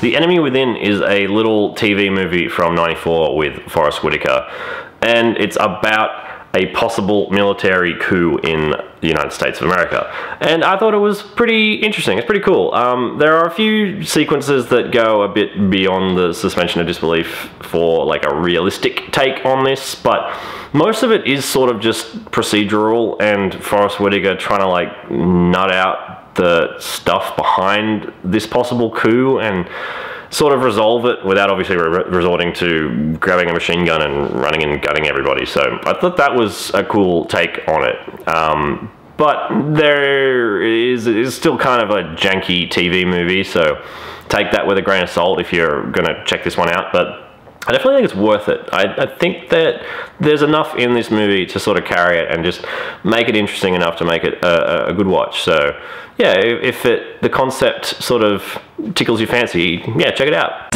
The Enemy Within is a little TV movie from 94 with Forest Whitaker, and it's about a possible military coup in the United States of America. And I thought it was pretty interesting. It's pretty cool. Um, there are a few sequences that go a bit beyond the suspension of disbelief for like a realistic take on this, but most of it is sort of just procedural and Forest Whitaker trying to like nut out the stuff behind this possible coup and sort of resolve it without obviously re- resorting to grabbing a machine gun and running and gutting everybody. So I thought that was a cool take on it. Um, but there is, is still kind of a janky TV movie, so take that with a grain of salt if you're going to check this one out. But I definitely think it's worth it. I, I, think that there's enough in this movie to sort of carry it and just make it interesting enough to make it a, a good watch. So, yeah, if it the concept sort of tickles your fancy, yeah, check it out.